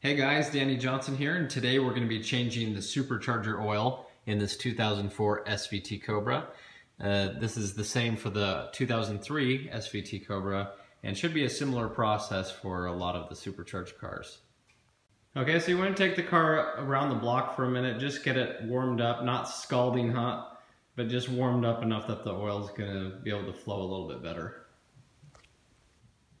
Hey guys, Danny Johnson here, and today we're going to be changing the supercharger oil in this 2004 SVT Cobra. Uh, this is the same for the 2003 SVT Cobra and should be a similar process for a lot of the supercharged cars. Okay, so you want to take the car around the block for a minute, just get it warmed up, not scalding hot, but just warmed up enough that the oil is going to be able to flow a little bit better.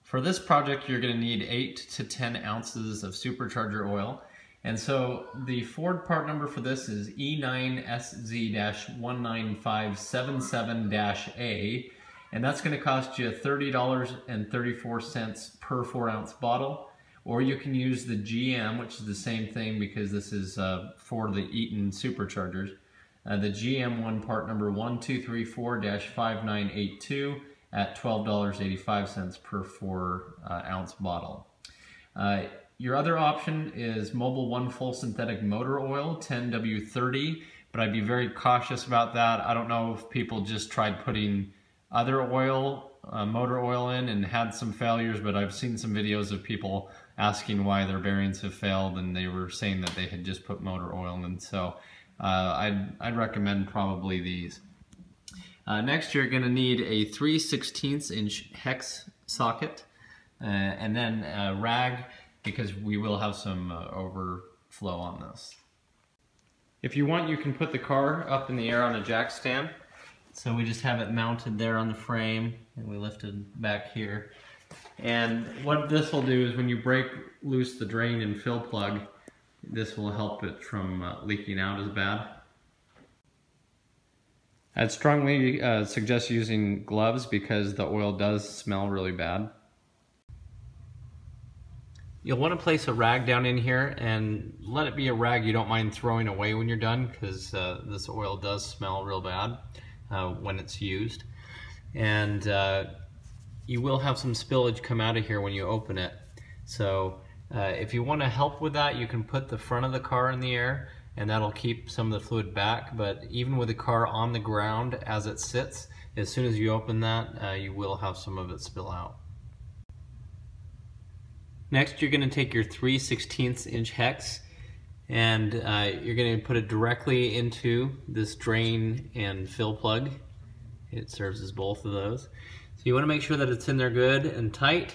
For this project, you're going to need 8 to 10 ounces of supercharger oil. And so the Ford part number for this is E9SZ-19577-A. And that's going to cost you $30.34 per 4 ounce bottle. Or you can use the GM, which is the same thing because this is uh, for the Eaton superchargers. Uh, the GM one part number 1234-5982 at $12.85 per four uh, ounce bottle. Uh, your other option is Mobil 1 Full Synthetic Motor Oil, 10W30, but I'd be very cautious about that. I don't know if people just tried putting other oil, uh, motor oil in and had some failures, but I've seen some videos of people asking why their bearings have failed and they were saying that they had just put motor oil in. So uh, I'd, I'd recommend probably these. Uh, next, you're going to need a 3 16 inch hex socket uh, and then a rag because we will have some uh, overflow on this. If you want, you can put the car up in the air on a jack stand. So we just have it mounted there on the frame and we lift it back here. And what this will do is when you break loose the drain and fill plug, this will help it from uh, leaking out as bad. I'd strongly uh, suggest using gloves because the oil does smell really bad. You'll want to place a rag down in here and let it be a rag you don't mind throwing away when you're done because uh, this oil does smell real bad uh, when it's used. And uh, you will have some spillage come out of here when you open it. So uh, if you want to help with that, you can put the front of the car in the air and that'll keep some of the fluid back. But even with the car on the ground as it sits, as soon as you open that, uh, you will have some of it spill out. Next, you're going to take your 3 16 inch hex and uh, you're going to put it directly into this drain and fill plug. It serves as both of those. So you want to make sure that it's in there good and tight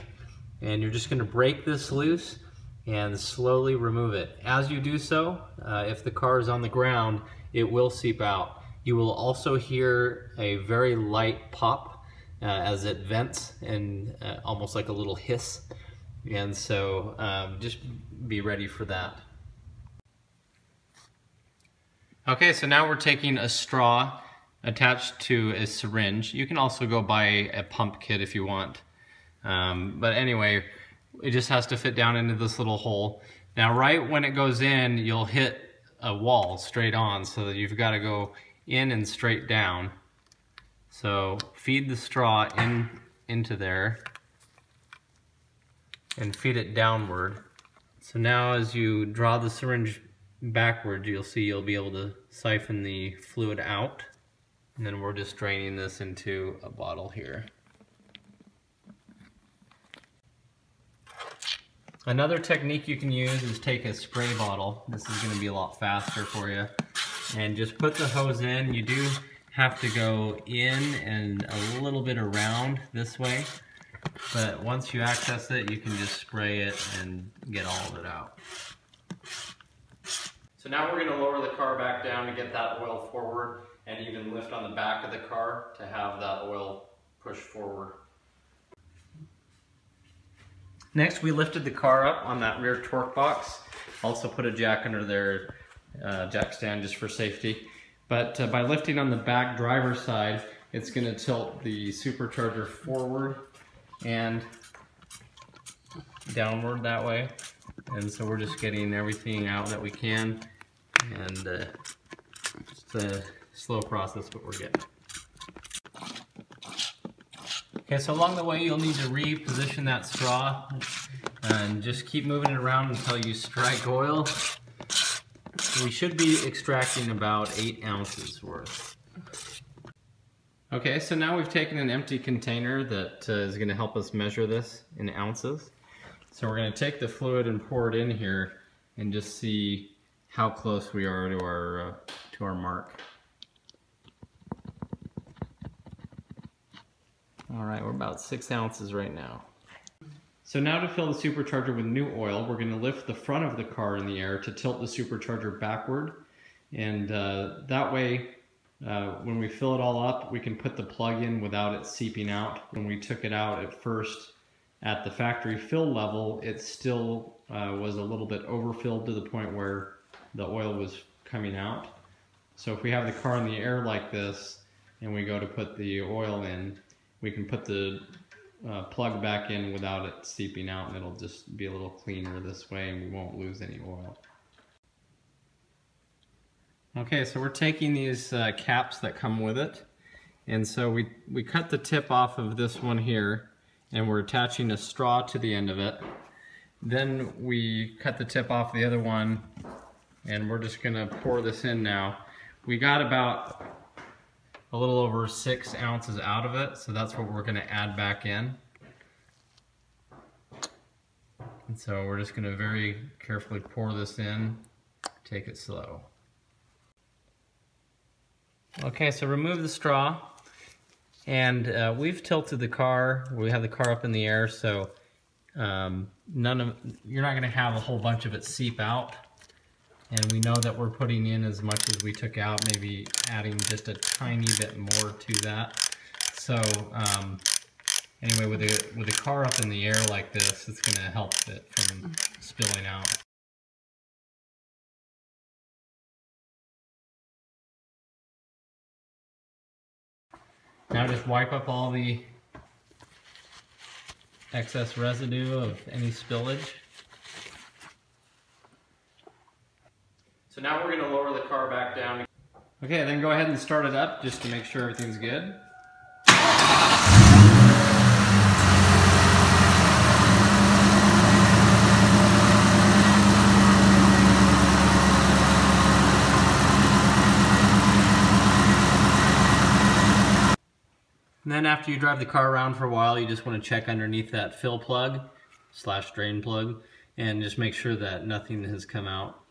and you're just going to break this loose and slowly remove it. As you do so, uh, if the car is on the ground, it will seep out. You will also hear a very light pop uh, as it vents and uh, almost like a little hiss. And so um, just be ready for that. Okay, so now we're taking a straw attached to a syringe. You can also go buy a pump kit if you want. Um, but anyway, it just has to fit down into this little hole. Now right when it goes in, you'll hit a wall straight on so that you've got to go in and straight down. So feed the straw in into there and feed it downward. So now as you draw the syringe backward, you'll see you'll be able to siphon the fluid out. And then we're just draining this into a bottle here. Another technique you can use is take a spray bottle. This is going to be a lot faster for you. And just put the hose in. You do have to go in and a little bit around this way. But once you access it, you can just spray it and get all of it out. So now we're going to lower the car back down to get that oil forward and even lift on the back of the car to have that oil push forward. Next, we lifted the car up on that rear torque box. Also put a jack under their uh, jack stand just for safety. But uh, by lifting on the back driver's side, it's going to tilt the supercharger forward and downward that way. And so we're just getting everything out that we can. And uh, it's a slow process, but we're getting Okay, so along the way you'll need to reposition that straw and just keep moving it around until you strike oil. We should be extracting about 8 ounces worth. Okay, so now we've taken an empty container that uh, is going to help us measure this in ounces. So we're going to take the fluid and pour it in here and just see how close we are to our, uh, to our mark. All right, we're about six ounces right now. So now to fill the supercharger with new oil, we're going to lift the front of the car in the air to tilt the supercharger backward. And uh, that way, uh, when we fill it all up, we can put the plug in without it seeping out. When we took it out at first, at the factory fill level, it still uh, was a little bit overfilled to the point where the oil was coming out. So if we have the car in the air like this and we go to put the oil in, we can put the uh, plug back in without it seeping out and it'll just be a little cleaner this way and we won't lose any oil. Okay, so we're taking these uh, caps that come with it and so we, we cut the tip off of this one here and we're attaching a straw to the end of it. Then we cut the tip off the other one and we're just gonna pour this in now. We got about a little over six ounces out of it, so that's what we're gonna add back in. And so we're just gonna very carefully pour this in, take it slow. Okay, so remove the straw. And uh, we've tilted the car. We have the car up in the air, so um, none of you're not going to have a whole bunch of it seep out. And we know that we're putting in as much as we took out, maybe adding just a tiny bit more to that. So um, anyway, with the with the car up in the air like this, it's going to help it from spilling out. Now just wipe up all the excess residue of any spillage. Now we're to lower the car back down. Okay, then go ahead and start it up just to make sure everything's good. And then after you drive the car around for a while, you just want to check underneath that fill plug slash drain plug and just make sure that nothing has come out